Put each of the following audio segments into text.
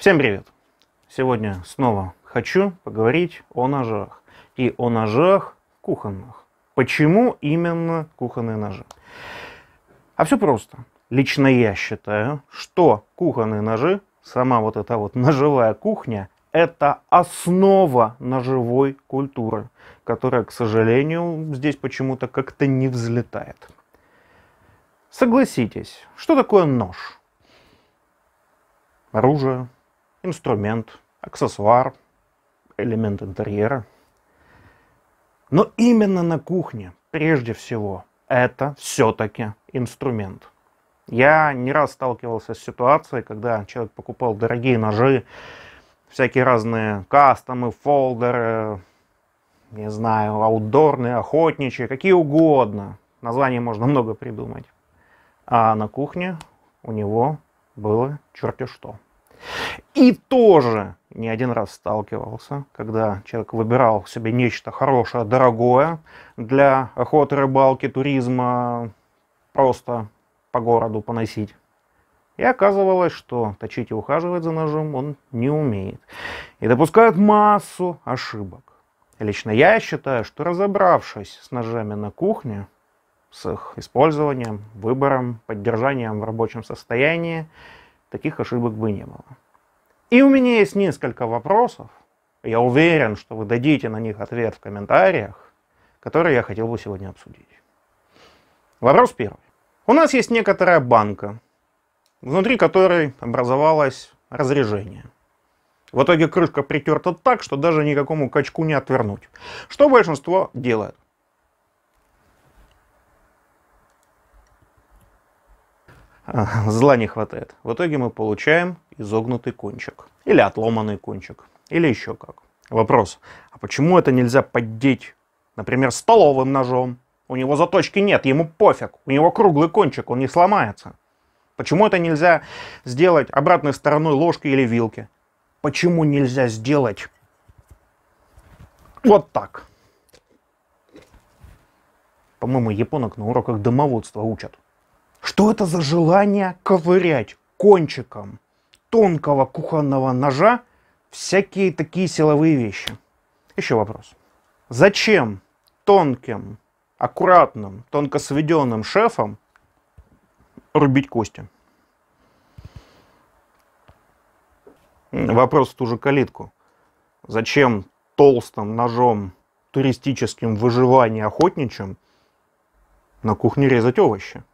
Всем привет! Сегодня снова хочу поговорить о ножах. И о ножах кухонных. Почему именно кухонные ножи? А все просто. Лично я считаю, что кухонные ножи, сама вот эта вот ножевая кухня, это основа ножевой культуры, которая, к сожалению, здесь почему-то как-то не взлетает. Согласитесь, что такое нож? Оружие, инструмент, аксессуар, элемент интерьера. Но именно на кухне, прежде всего, это все-таки инструмент. Я не раз сталкивался с ситуацией, когда человек покупал дорогие ножи, всякие разные кастомы, фолдеры, не знаю, аутдорные, охотничьи, какие угодно. Названий можно много придумать. А на кухне у него было черти что. И тоже не один раз сталкивался, когда человек выбирал себе нечто хорошее, дорогое для охоты, рыбалки, туризма, просто по городу поносить. И оказывалось, что точить и ухаживать за ножом он не умеет. И допускает массу ошибок. Лично я считаю, что разобравшись с ножами на кухне, с их использованием, выбором, поддержанием в рабочем состоянии, таких ошибок бы не было. И у меня есть несколько вопросов. Я уверен, что вы дадите на них ответ в комментариях, которые я хотел бы сегодня обсудить. Вопрос первый. У нас есть некоторая банка, внутри которой образовалось разрежение. В итоге крышка притерта так, что даже никакому качку не отвернуть. Что большинство делает? Зла не хватает. В итоге мы получаем изогнутый кончик. Или отломанный кончик. Или еще как. Вопрос. А почему это нельзя поддеть, например, столовым ножом? У него заточки нет, ему пофиг. У него круглый кончик, он не сломается. Почему это нельзя сделать обратной стороной ложки или вилки? Почему нельзя сделать вот так? По-моему, японок на уроках домоводства учат. Что это за желание ковырять кончиком тонкого кухонного ножа всякие такие силовые вещи? Еще вопрос. Зачем тонким, аккуратным, тонко сведенным шефом рубить кости? Вопрос в ту же калитку. Зачем толстым ножом туристическим выживания охотничьим на кухне резать овощи?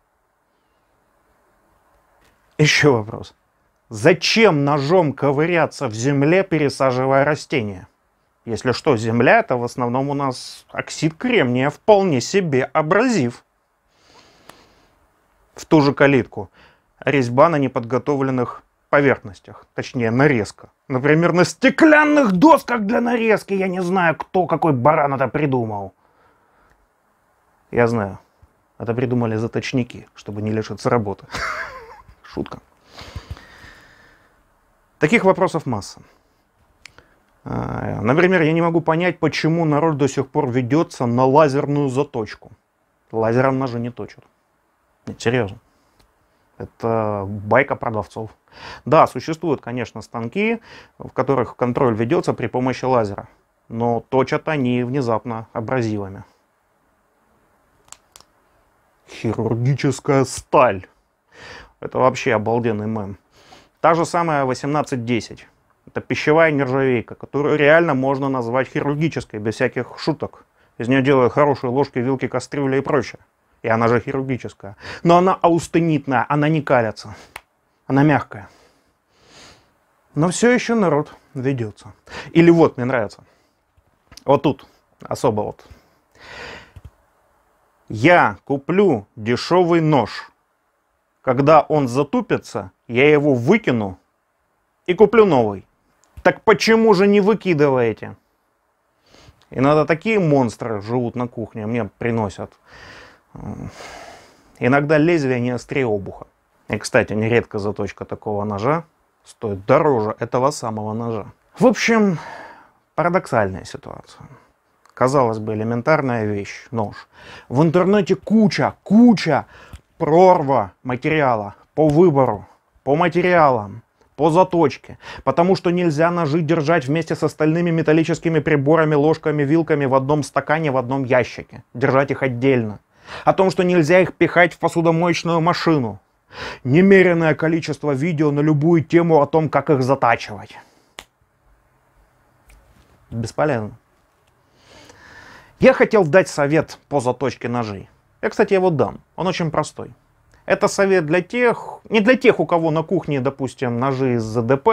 Еще вопрос. Зачем ножом ковыряться в земле, пересаживая растения? Если что, земля это в основном у нас оксид кремния, вполне себе абразив. В ту же калитку. Резьба на неподготовленных поверхностях, точнее нарезка. Например, на стеклянных досках для нарезки. Я не знаю, кто, какой баран это придумал. Я знаю. Это придумали заточники, чтобы не лишиться работы. Шутка. Таких вопросов масса. А, например, я не могу понять, почему народ до сих пор ведется на лазерную заточку. Лазером ножи не точат. Нет, серьезно. Это байка продавцов. Да, существуют, конечно, станки, в которых контроль ведется при помощи лазера. Но точат они внезапно абразивами. Хирургическая сталь. Это вообще обалденный мем. Та же самая 1810. Это пищевая нержавейка, которую реально можно назвать хирургической, без всяких шуток. Из нее делают хорошие ложки, вилки, кастрюли и прочее. И она же хирургическая. Но она аустенитная, она не калится. Она мягкая. Но все еще народ ведется. Или вот, мне нравится. Вот тут, особо вот. Я куплю дешевый нож когда он затупится, я его выкину и куплю новый. Так почему же не выкидываете? Иногда такие монстры живут на кухне, мне приносят. Иногда лезвие не острее обуха. И, кстати, нередко заточка такого ножа стоит дороже этого самого ножа. В общем, парадоксальная ситуация. Казалось бы, элементарная вещь, нож. В интернете куча, куча прорва материала по выбору, по материалам, по заточке, потому что нельзя ножи держать вместе с остальными металлическими приборами, ложками, вилками в одном стакане, в одном ящике. Держать их отдельно. О том, что нельзя их пихать в посудомоечную машину. Немеренное количество видео на любую тему о том, как их затачивать. Бесполезно. Я хотел дать совет по заточке ножей. Я, кстати, его дам. Он очень простой. Это совет для тех, не для тех, у кого на кухне, допустим, ножи из ЗДП,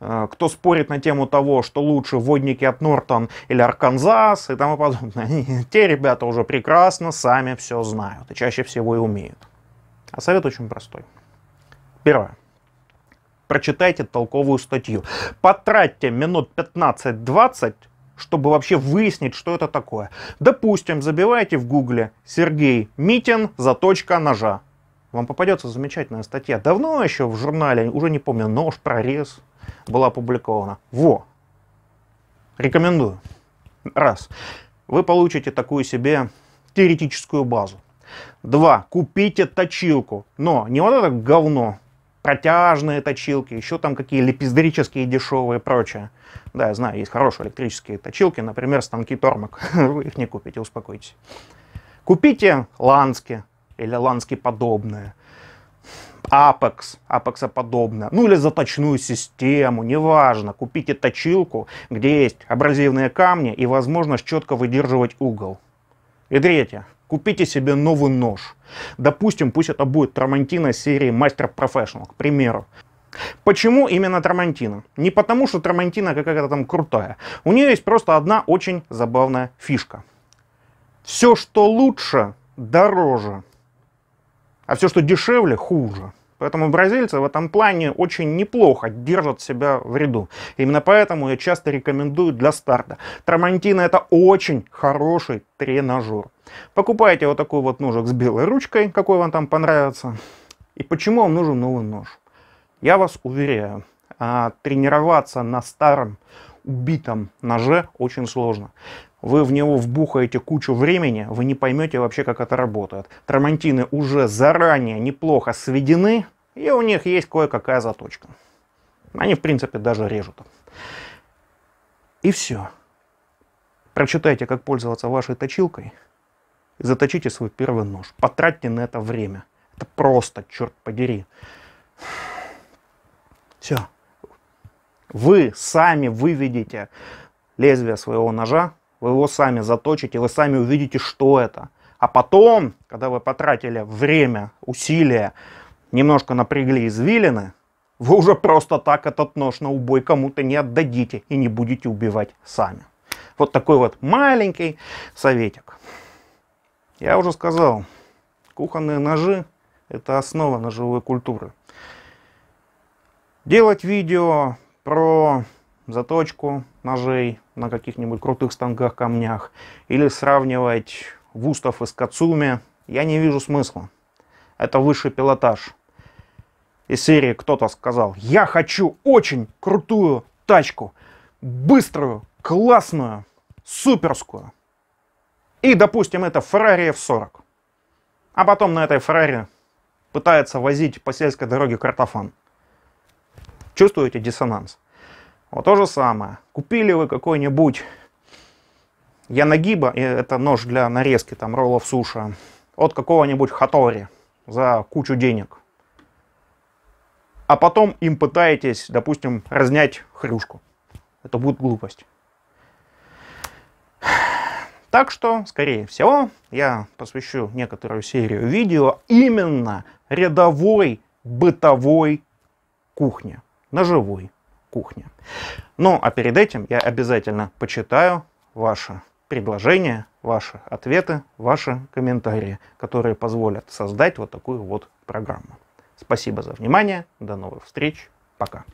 э, кто спорит на тему того, что лучше водники от Нортон или Арканзас и тому подобное. Те ребята уже прекрасно сами все знают и чаще всего и умеют. А совет очень простой. Первое. Прочитайте толковую статью. Потратьте минут 15-20 чтобы вообще выяснить, что это такое. Допустим, забивайте в гугле Сергей Митин заточка ножа вам попадется замечательная статья. Давно еще в журнале, уже не помню, «Нож», «Прорез» была опубликована. Во! Рекомендую. Раз. Вы получите такую себе теоретическую базу. Два. Купите точилку. Но не вот это говно, протяжные точилки, еще там какие лепиздрические дешевые и прочее. Да, я знаю, есть хорошие электрические точилки, например, станки Тормак. Вы их не купите, успокойтесь. Купите лански, или лански подобное. Apex, Apex подобное, ну или заточную систему, неважно. Купите точилку, где есть абразивные камни и возможность четко выдерживать угол. И третье, купите себе новый нож. Допустим, пусть это будет Трамантина серии Master Professional, к примеру. Почему именно Трамантина? Не потому, что Трамантина какая-то там крутая. У нее есть просто одна очень забавная фишка. Все, что лучше, дороже. А все, что дешевле, хуже. Поэтому бразильцы в этом плане очень неплохо держат себя в ряду. Именно поэтому я часто рекомендую для старта. Трамантина это очень хороший тренажер. Покупайте вот такой вот ножик с белой ручкой, какой вам там понравится. И почему вам нужен новый нож? Я вас уверяю, а, тренироваться на старом убитом ноже очень сложно вы в него вбухаете кучу времени, вы не поймете вообще, как это работает. Трамантины уже заранее неплохо сведены, и у них есть кое-какая заточка. Они, в принципе, даже режут. И все. Прочитайте, как пользоваться вашей точилкой, и заточите свой первый нож. Потратьте на это время. Это просто, черт подери. Все. Вы сами выведете лезвие своего ножа вы его сами заточите, вы сами увидите, что это. А потом, когда вы потратили время, усилия, немножко напрягли извилины, вы уже просто так этот нож на убой кому-то не отдадите и не будете убивать сами. Вот такой вот маленький советик. Я уже сказал, кухонные ножи – это основа ножевой культуры. Делать видео про заточку ножей на каких-нибудь крутых станках, камнях, или сравнивать вустов из Кацуми, я не вижу смысла. Это высший пилотаж. Из серии кто-то сказал, я хочу очень крутую тачку, быструю, классную, суперскую. И, допустим, это Ferrari F40. А потом на этой Ferrari пытается возить по сельской дороге картофан. Чувствуете диссонанс? Вот то же самое. Купили вы какой-нибудь Янагиба, это нож для нарезки там роллов суши, от какого-нибудь Хатори за кучу денег. А потом им пытаетесь, допустим, разнять хрюшку. Это будет глупость. Так что, скорее всего, я посвящу некоторую серию видео именно рядовой бытовой кухне, ножевой кухне. Ну, а перед этим я обязательно почитаю ваши предложения, ваши ответы, ваши комментарии, которые позволят создать вот такую вот программу. Спасибо за внимание, до новых встреч, пока.